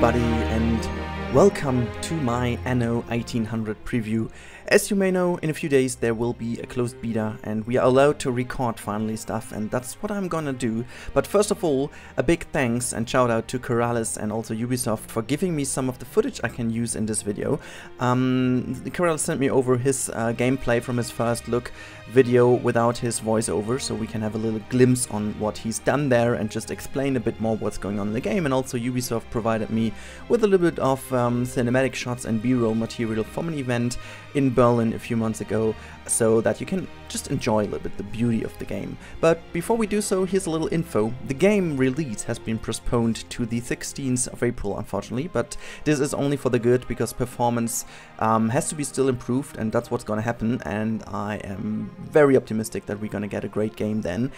everybody and welcome to my Anno 1800 preview. As you may know, in a few days there will be a closed beta and we are allowed to record finally stuff and that's what I'm gonna do. But first of all, a big thanks and shout out to Keralis and also Ubisoft for giving me some of the footage I can use in this video. Um, Keralis sent me over his uh, gameplay from his first look video without his voiceover so we can have a little glimpse on what he's done there and just explain a bit more what's going on in the game and also Ubisoft provided me with a little bit of um, cinematic shots and b-roll material from an event in Berlin a few months ago so that you can just enjoy a little bit the beauty of the game. But before we do so, here's a little info. The game release has been postponed to the 16th of April, unfortunately, but this is only for the good because performance um, has to be still improved and that's what's gonna happen and I am very optimistic that we're gonna get a great game then.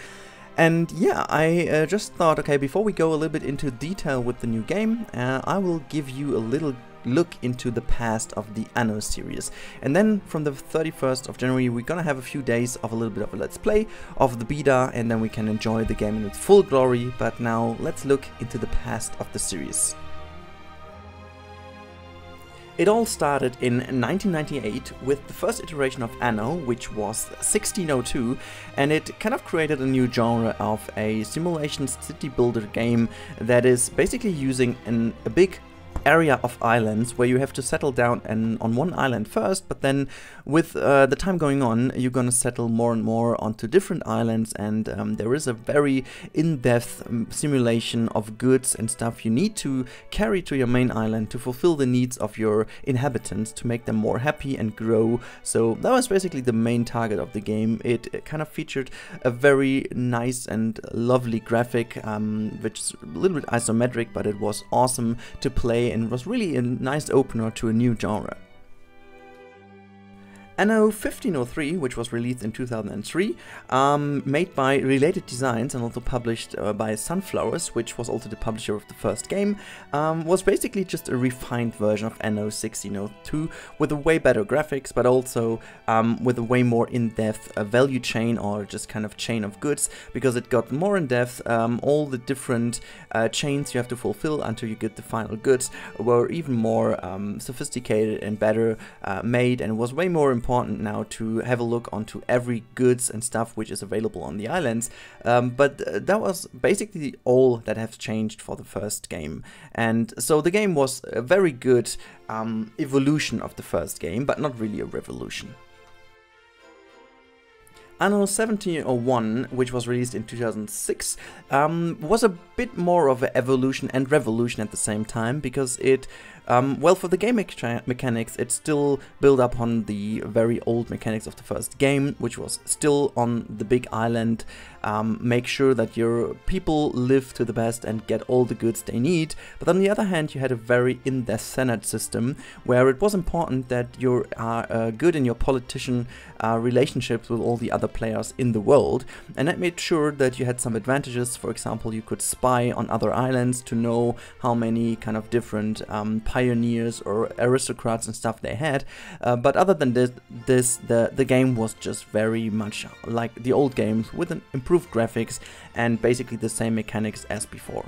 And yeah, I uh, just thought, okay, before we go a little bit into detail with the new game, uh, I will give you a little look into the past of the Anno series. And then from the 31st of January we're gonna have a few days of a little bit of a let's play of the beta and then we can enjoy the game in its full glory. But now let's look into the past of the series. It all started in 1998 with the first iteration of Anno, which was 1602, and it kind of created a new genre of a simulation city builder game that is basically using an, a big area of islands where you have to settle down and on one island first, but then with uh, the time going on, you're gonna settle more and more onto different islands, and um, there is a very in-depth um, simulation of goods and stuff you need to carry to your main island to fulfill the needs of your inhabitants to make them more happy and grow. So that was basically the main target of the game. It, it kind of featured a very nice and lovely graphic, um, which is a little bit isometric, but it was awesome to play and was really a nice opener to a new genre. Anno 1503, which was released in 2003, um, made by Related Designs and also published uh, by Sunflowers, which was also the publisher of the first game, um, was basically just a refined version of Anno 1602 with a way better graphics, but also um, with a way more in-depth uh, value chain or just kind of chain of goods, because it got more in-depth. Um, all the different uh, chains you have to fulfill until you get the final goods were even more um, sophisticated and better uh, made, and was way more important now to have a look onto every goods and stuff which is available on the islands. Um, but that was basically all that has changed for the first game. And so the game was a very good um, evolution of the first game, but not really a revolution. Anno 1701, which was released in 2006, um, was a bit more of an evolution and revolution at the same time because it um, well, for the game me mechanics, it's still built up on the very old mechanics of the first game, which was still on the big island. Um, make sure that your people live to the best and get all the goods they need. But on the other hand, you had a very in-depth Senate system where it was important that you are uh, good in your politician uh, relationships with all the other players in the world. And that made sure that you had some advantages. For example, you could spy on other islands to know how many kind of different um, pioneers or aristocrats and stuff they had. Uh, but other than this, this the, the game was just very much like the old games with an improved graphics and basically the same mechanics as before.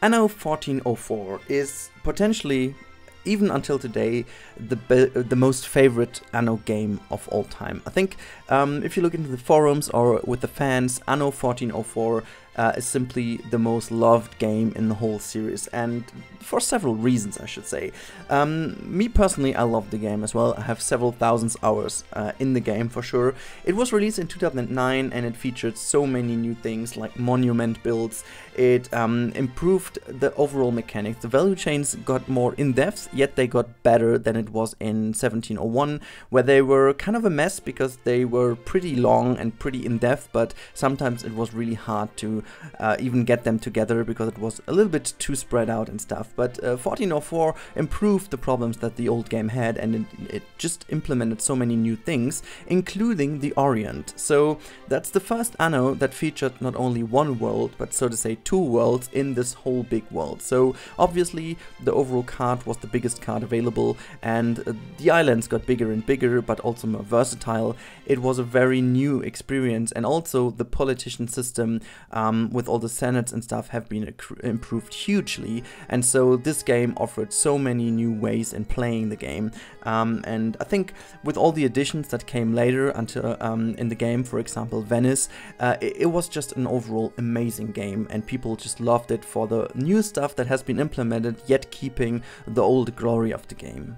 Anno 1404 is potentially even until today, the the most favorite Anno game of all time. I think um, if you look into the forums or with the fans, Anno 1404 uh, is simply the most loved game in the whole series, and for several reasons, I should say. Um, me personally, I love the game as well. I have several thousands hours uh, in the game for sure. It was released in 2009, and it featured so many new things like monument builds. It um, improved the overall mechanics. The value chains got more in depth, yet they got better than it was in 1701, where they were kind of a mess because they were pretty long and pretty in depth, but sometimes it was really hard to uh, even get them together because it was a little bit too spread out and stuff. But uh, 1404 improved the problems that the old game had and it, it just implemented so many new things, including the Orient. So that's the first Anno that featured not only one world, but so to say two worlds in this whole big world. So obviously the overall card was the biggest card available and uh, the islands got bigger and bigger, but also more versatile. It was a very new experience and also the politician system um, with all the senates and stuff have been improved hugely and so this game offered so many new ways in playing the game um, and I think with all the additions that came later until um, in the game for example Venice uh, it, it was just an overall amazing game and people just loved it for the new stuff that has been implemented yet keeping the old glory of the game.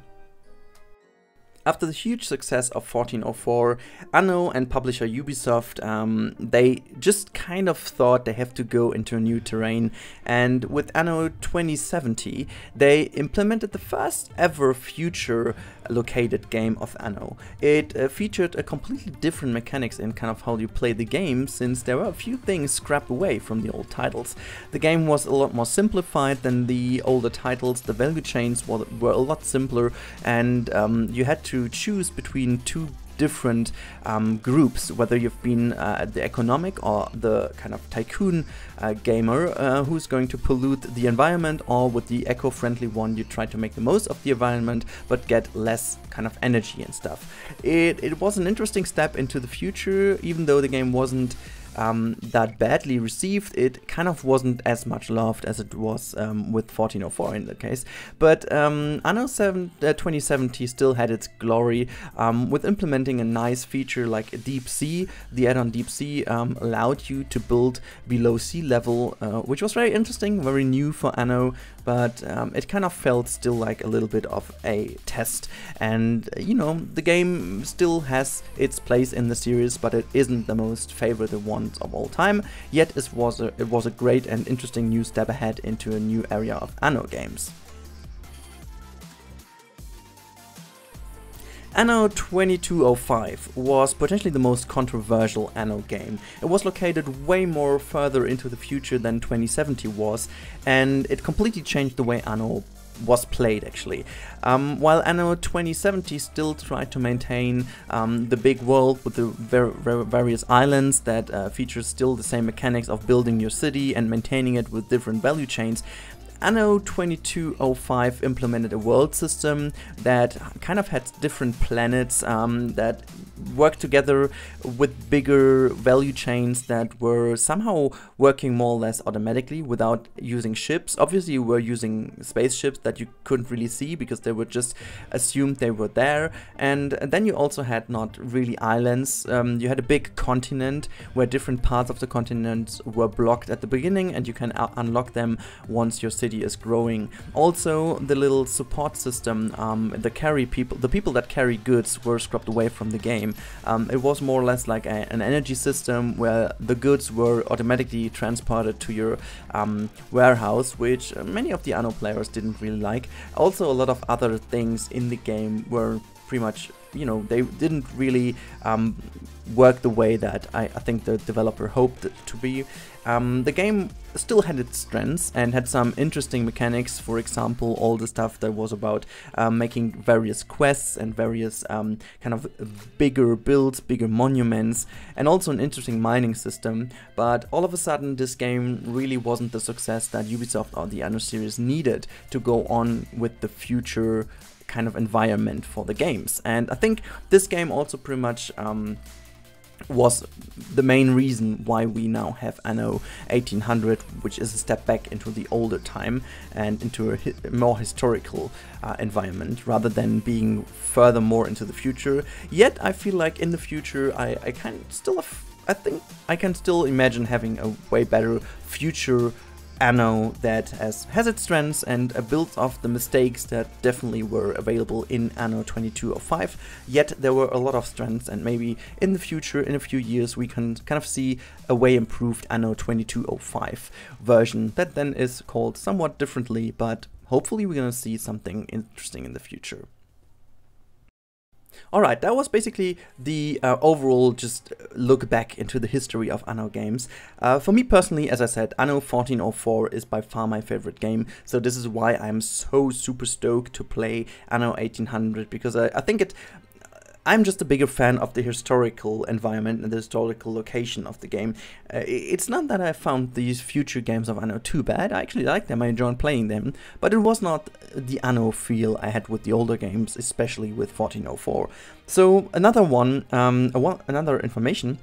After the huge success of 1404, Anno and publisher Ubisoft, um, they just kind of thought they have to go into a new terrain and with Anno 2070 they implemented the first ever future located game of Anno. It uh, featured a completely different mechanics in kind of how you play the game since there were a few things scrapped away from the old titles. The game was a lot more simplified than the older titles, the value chains were, were a lot simpler and um, you had to choose between two different um, groups, whether you've been uh, the economic or the kind of tycoon uh, gamer uh, who's going to pollute the environment, or with the eco-friendly one, you try to make the most of the environment but get less kind of energy and stuff. It, it was an interesting step into the future, even though the game wasn't um, that badly received, it kind of wasn't as much loved as it was um, with 1404 in the case. But um, Anno 7, uh, 2070 still had its glory um, with implementing a nice feature like Deep Sea. The add-on Deep Sea um, allowed you to build below sea level, uh, which was very interesting, very new for Anno, but um, it kind of felt still like a little bit of a test. And, you know, the game still has its place in the series, but it isn't the most favorite one of all time, yet it was, a, it was a great and interesting new step ahead into a new area of Anno games. Anno 2205 was potentially the most controversial Anno game. It was located way more further into the future than 2070 was, and it completely changed the way Anno was played actually. Um, while Anno 2070 still tried to maintain um, the big world with the ver ver various islands that uh, still the same mechanics of building your city and maintaining it with different value chains, Anno 2205 implemented a world system that kind of had different planets um, that worked together with bigger value chains that were somehow working more or less automatically without using ships. Obviously, you were using spaceships that you couldn't really see because they were just assumed they were there. And then you also had not really islands. Um, you had a big continent where different parts of the continent were blocked at the beginning and you can unlock them once your city city is growing. Also, the little support system, um, the carry people, the people that carry goods were scrubbed away from the game. Um, it was more or less like a, an energy system where the goods were automatically transported to your um, warehouse, which many of the Anno players didn't really like. Also, a lot of other things in the game were pretty much you know they didn't really um, work the way that I, I, think the developer hoped it to be. Um, the game still had its strengths and had some interesting mechanics, for example all the stuff that was about um, making various quests and various um, kind of bigger builds, bigger monuments and also an interesting mining system but all of a sudden this game really wasn't the success that Ubisoft or the Anno series needed to go on with the future kind of environment for the games. And I think this game also pretty much um, was the main reason why we now have Anno 1800, which is a step back into the older time and into a hi more historical uh, environment rather than being further more into the future. Yet I feel like in the future I, I can still I think I can still imagine having a way better future Anno that has, has its strengths and builds off the mistakes that definitely were available in Anno 2205, yet there were a lot of strengths and maybe in the future, in a few years, we can kind of see a way improved Anno 2205 version that then is called somewhat differently, but hopefully we're gonna see something interesting in the future. Alright, that was basically the uh, overall just look back into the history of Anno games. Uh, for me personally, as I said, Anno 1404 is by far my favorite game, so this is why I'm so super stoked to play Anno 1800, because I, I think it I'm just a bigger fan of the historical environment and the historical location of the game. Uh, it's not that I found these future games of Anno too bad, I actually like them, I enjoyed playing them, but it was not the Anno feel I had with the older games, especially with 1404. So another one, um, another information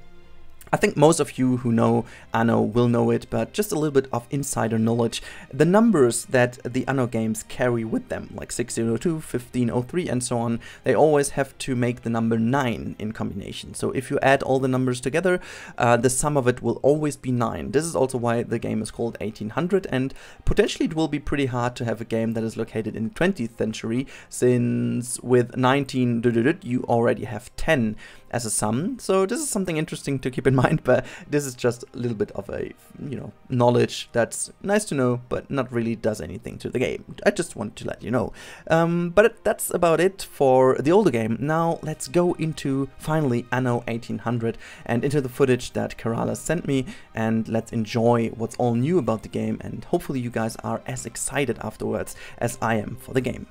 I think most of you who know Anno will know it, but just a little bit of insider knowledge. The numbers that the Anno games carry with them, like 1602, 1503 and so on, they always have to make the number 9 in combination. So if you add all the numbers together, uh, the sum of it will always be 9. This is also why the game is called 1800 and potentially it will be pretty hard to have a game that is located in the 20th century since with 19 you already have 10 as a sum. So this is something interesting to keep in mind, but this is just a little bit of a, you know, knowledge that's nice to know, but not really does anything to the game. I just wanted to let you know. Um, but that's about it for the older game. Now let's go into, finally, Anno 1800 and into the footage that Keralis sent me, and let's enjoy what's all new about the game, and hopefully you guys are as excited afterwards as I am for the game.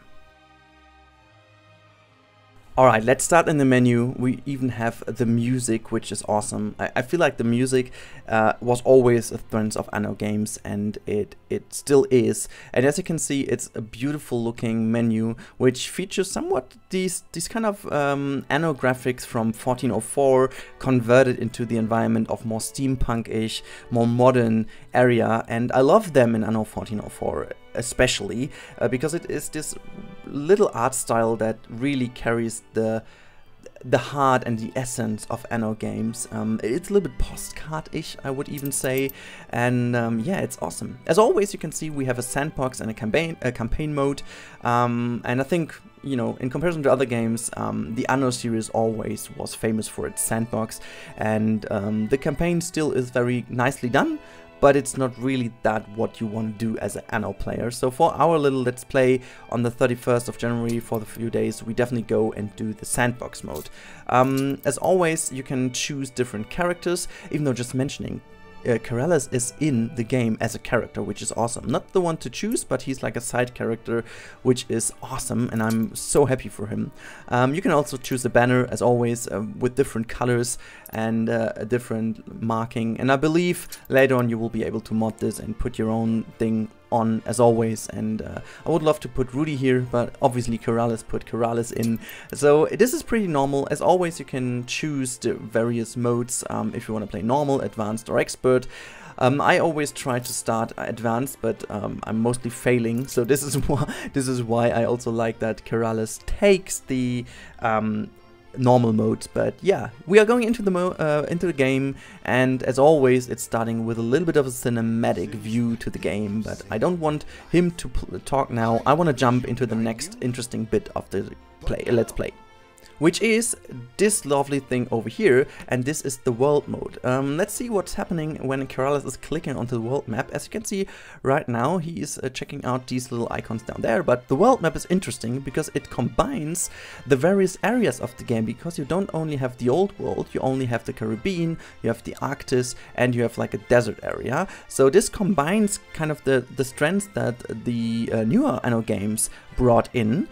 Alright, let's start in the menu. We even have the music, which is awesome. I, I feel like the music uh, was always a strength of Anno games, and it, it still is. And as you can see, it's a beautiful looking menu, which features somewhat these, these kind of um, Anno graphics from 1404 converted into the environment of more steampunk-ish, more modern area. And I love them in Anno 1404 especially uh, because it is this little art style that really carries the the heart and the essence of Anno games. Um, it's a little bit postcard-ish, I would even say, and um, yeah, it's awesome. As always, you can see we have a sandbox and a campaign, a campaign mode, um, and I think you know, in comparison to other games, um, the Anno series always was famous for its sandbox, and um, the campaign still is very nicely done but it's not really that what you want to do as an Anno player. So for our little Let's Play on the 31st of January for the few days, we definitely go and do the sandbox mode. Um, as always, you can choose different characters, even though just mentioning uh, Keralis is in the game as a character, which is awesome. Not the one to choose, but he's like a side character, which is awesome, and I'm so happy for him. Um, you can also choose a banner, as always, uh, with different colors and uh, a different marking. And I believe later on you will be able to mod this and put your own thing on as always and uh, I would love to put Rudi here but obviously Keralis put Keralis in. So this is pretty normal. As always you can choose the various modes um, if you want to play normal advanced or expert. Um, I always try to start advanced, but um, I'm mostly failing. So this is why this is why I also like that Keralis takes the um, normal mode. But yeah, we are going into the uh, into the game, and as always, it's starting with a little bit of a cinematic view to the game. But I don't want him to talk now. I want to jump into the next interesting bit of the play. Let's play which is this lovely thing over here, and this is the world mode. Um, let's see what's happening when Keralis is clicking onto the world map. As you can see right now, he is uh, checking out these little icons down there, but the world map is interesting because it combines the various areas of the game, because you don't only have the old world, you only have the Caribbean, you have the Arctic, and you have like a desert area. So this combines kind of the, the strengths that the uh, newer Anno games brought in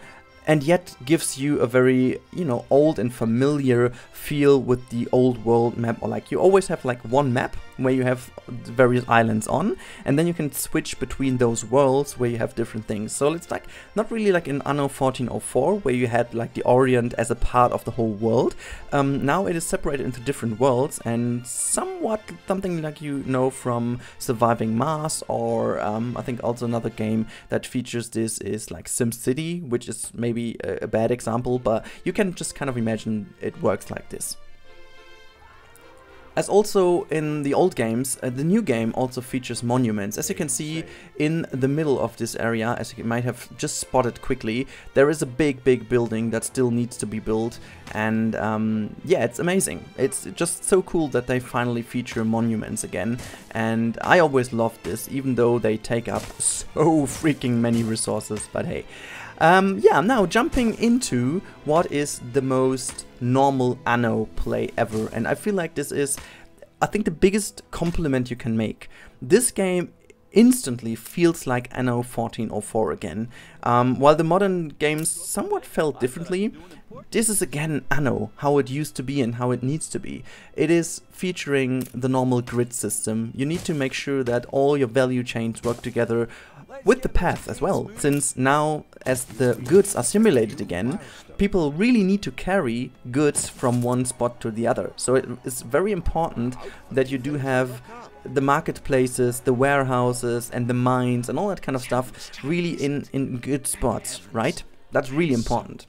and yet gives you a very, you know, old and familiar feel with the old world map. Or like you always have like one map where you have various islands on, and then you can switch between those worlds where you have different things. So it's like not really like in Anno 1404 where you had like the Orient as a part of the whole world. Um, now it is separated into different worlds and somewhat something like you know from Surviving Mars or um, I think also another game that features this is like SimCity, which is maybe a, a bad example, but you can just kind of imagine it works like this. As also in the old games, uh, the new game also features monuments. As you can see in the middle of this area, as you might have just spotted quickly, there is a big, big building that still needs to be built. And um, yeah, it's amazing. It's just so cool that they finally feature monuments again. And I always loved this, even though they take up so freaking many resources. But hey. Um, yeah, now jumping into what is the most normal Anno play ever. And I feel like this is, I think, the biggest compliment you can make. This game instantly feels like Anno 1404 again. Um, while the modern games somewhat felt differently, this is again Anno, how it used to be and how it needs to be. It is featuring the normal grid system. You need to make sure that all your value chains work together with the path as well, since now as the goods are simulated again, people really need to carry goods from one spot to the other. So it is very important that you do have the marketplaces, the warehouses and the mines and all that kind of stuff really in, in good spots, right? That's really important.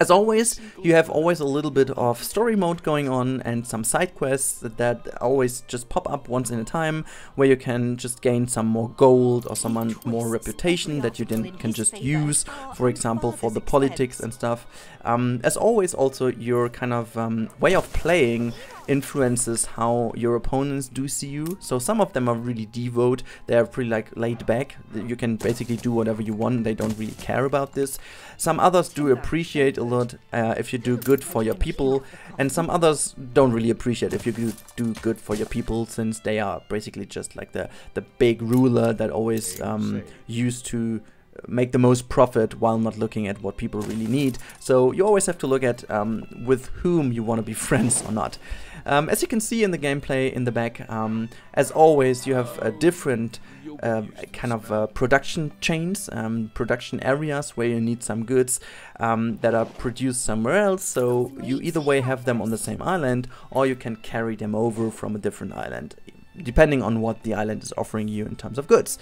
As always, you have always a little bit of story mode going on and some side quests that always just pop up once in a time where you can just gain some more gold or some more reputation that you then can just use, for example, for the politics and stuff. Um, as always, also your kind of um, way of playing influences how your opponents do see you. So some of them are really devote, they are pretty like laid back. You can basically do whatever you want, they don't really care about this. Some others do appreciate a lot uh, if you do good for your people, and some others don't really appreciate if you do, do good for your people, since they are basically just like the, the big ruler that always um, used to make the most profit while not looking at what people really need. So you always have to look at um, with whom you want to be friends or not. Um, as you can see in the gameplay in the back, um, as always, you have a different uh, kind of uh, production chains, um, production areas where you need some goods um, that are produced somewhere else. So you either way have them on the same island or you can carry them over from a different island, depending on what the island is offering you in terms of goods.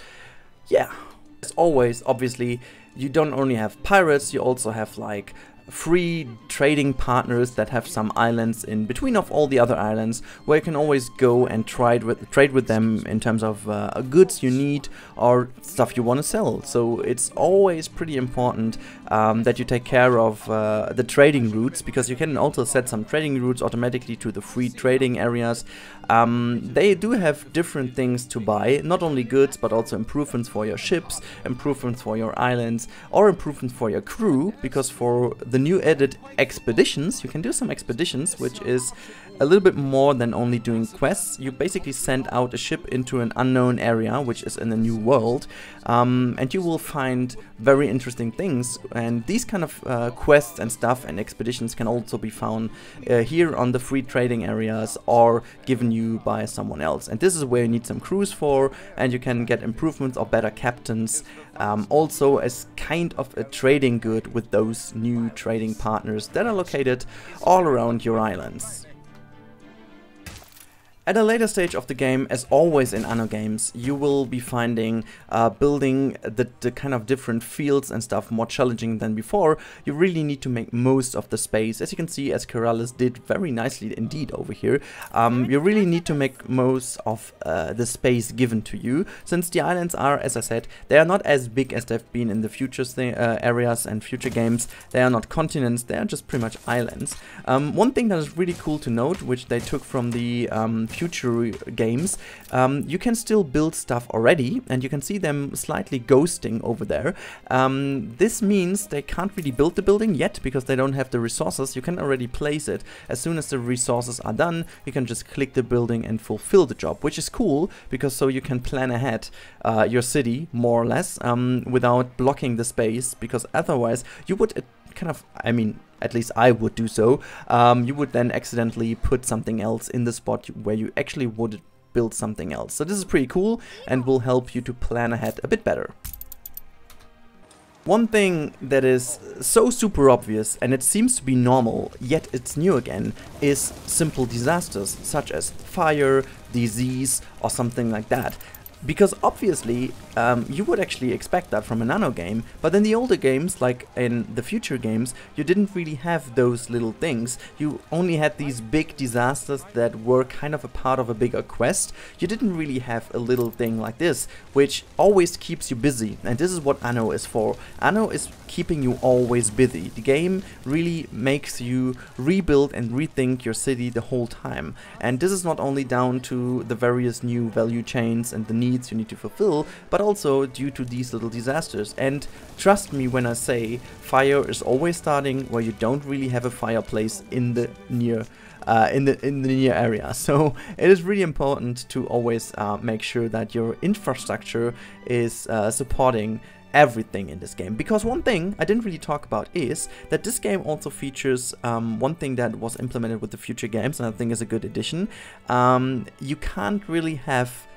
Yeah, as always, obviously, you don't only have pirates, you also have like free trading partners that have some islands in between of all the other islands where you can always go and trade with trade with them in terms of uh, goods you need or stuff you want to sell. So it's always pretty important um, that you take care of uh, the trading routes because you can also set some trading routes automatically to the free trading areas. Um, they do have different things to buy not only goods but also improvements for your ships improvements for your islands or improvements for your crew because for the the new edit expeditions, you can do some expeditions, which is a little bit more than only doing quests. You basically send out a ship into an unknown area, which is in a new world, um, and you will find very interesting things. And these kind of uh, quests and stuff and expeditions can also be found uh, here on the free trading areas or given you by someone else. And this is where you need some crews for, and you can get improvements or better captains. Um, also as kind of a trading good with those new trading partners that are located all around your islands. At a later stage of the game, as always in Anno games, you will be finding uh, building the, the kind of different fields and stuff more challenging than before. You really need to make most of the space. As you can see, as Keralis did very nicely indeed over here, um, you really need to make most of uh, the space given to you. Since the islands are, as I said, they are not as big as they've been in the future uh, areas and future games. They are not continents, they are just pretty much islands. Um, one thing that is really cool to note, which they took from the um, future games, um, you can still build stuff already, and you can see them slightly ghosting over there. Um, this means they can't really build the building yet, because they don't have the resources. You can already place it. As soon as the resources are done, you can just click the building and fulfill the job, which is cool, because so you can plan ahead uh, your city, more or less, um, without blocking the space, because otherwise you would kind of, I mean, at least I would do so, um, you would then accidentally put something else in the spot where you actually would build something else. So this is pretty cool and will help you to plan ahead a bit better. One thing that is so super obvious and it seems to be normal, yet it's new again, is simple disasters such as fire, disease or something like that. Because obviously, um, you would actually expect that from an Anno game, but in the older games, like in the future games, you didn't really have those little things. You only had these big disasters that were kind of a part of a bigger quest. You didn't really have a little thing like this, which always keeps you busy, and this is what Anno is for. Anno is keeping you always busy. The game really makes you rebuild and rethink your city the whole time, and this is not only down to the various new value chains and the needs you need to fulfill, but also due to these little disasters. And trust me when I say fire is always starting where you don't really have a fireplace in the near uh, in the in the near area. So it is really important to always uh, make sure that your infrastructure is uh, supporting everything in this game. Because one thing I didn't really talk about is that this game also features um, one thing that was implemented with the future games and I think is a good addition. Um, you can't really have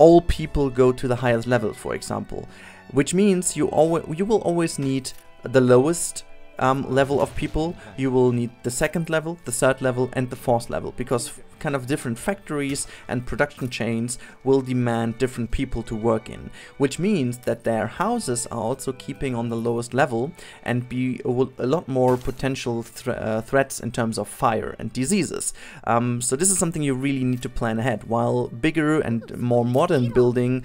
all people go to the highest level, for example, which means you always you will always need the lowest um, level of people, you will need the second level, the third level, and the fourth level because kind of different factories and production chains will demand different people to work in, which means that their houses are also keeping on the lowest level and be a lot more potential uh, threats in terms of fire and diseases. Um, so this is something you really need to plan ahead, while bigger and more modern building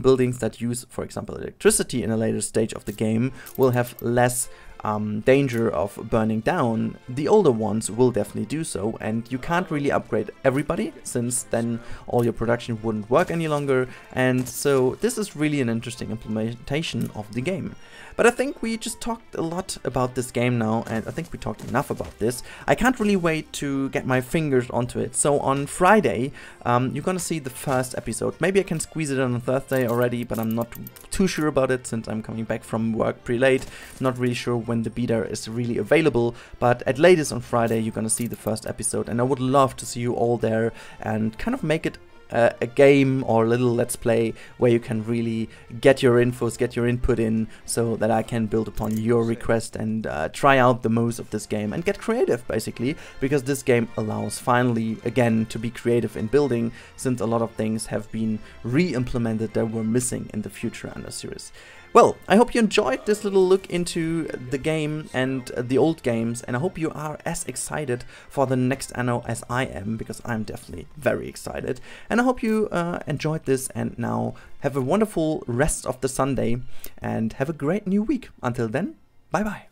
buildings that use, for example, electricity in a later stage of the game will have less um, danger of burning down, the older ones will definitely do so and you can't really upgrade everybody since then all your production wouldn't work any longer and so this is really an interesting implementation of the game. But I think we just talked a lot about this game now and I think we talked enough about this. I can't really wait to get my fingers onto it. So on Friday um, you're gonna see the first episode. Maybe I can squeeze it on Thursday already but I'm not too sure about it since I'm coming back from work pretty late. Not really sure when the beta is really available but at latest on Friday you're gonna see the first episode and I would love to see you all there and kind of make it uh, a game or a little let's play where you can really get your infos, get your input in so that I can build upon your request and uh, try out the most of this game and get creative basically because this game allows finally again to be creative in building since a lot of things have been re-implemented that were missing in the future Anno series. Well, I hope you enjoyed this little look into the game and the old games, and I hope you are as excited for the next Anno as I am, because I'm definitely very excited. And I hope you uh, enjoyed this and now have a wonderful rest of the Sunday and have a great new week. Until then, bye bye.